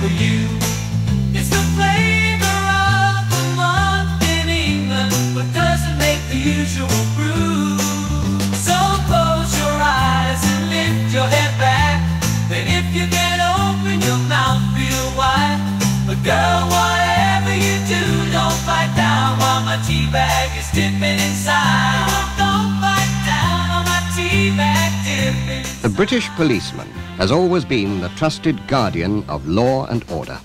for you. It's the flavor of the month in England, but doesn't make the usual brew. So close your eyes and lift your head back. Then if you open your mouth wide. But girl, whatever you do, don't fight down while my tea bag is dipping inside. The British policeman has always been the trusted guardian of law and order.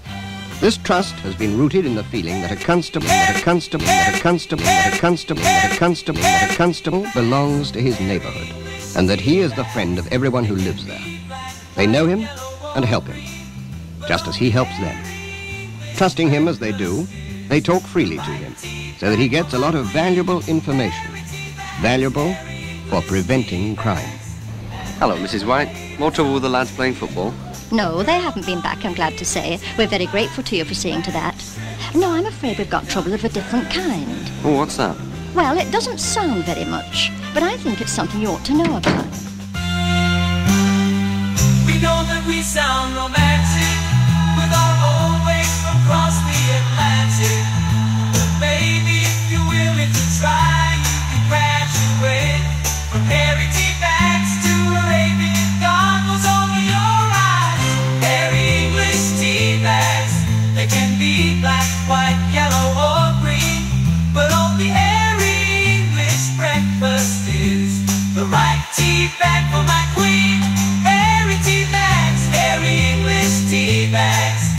This trust has been rooted in the feeling that a constable, that a constable, that a constable, that a constable, that a constable, that a constable belongs to his neighborhood, and that he is the friend of everyone who lives there. They know him and help him, just as he helps them. Trusting him as they do, they talk freely to him, so that he gets a lot of valuable information, valuable for preventing crime. Hello, Mrs. White. More trouble with the lads playing football? No, they haven't been back, I'm glad to say. We're very grateful to you for seeing to that. No, I'm afraid we've got trouble of a different kind. Oh, what's that? Well, it doesn't sound very much, but I think it's something you ought to know about. We know that we sound romantic for my queen. Tea bags, English tea bags.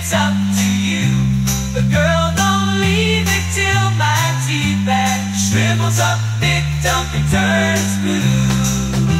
It's up to you. But girl, don't leave it till my tea bag shrivels up, turns blue.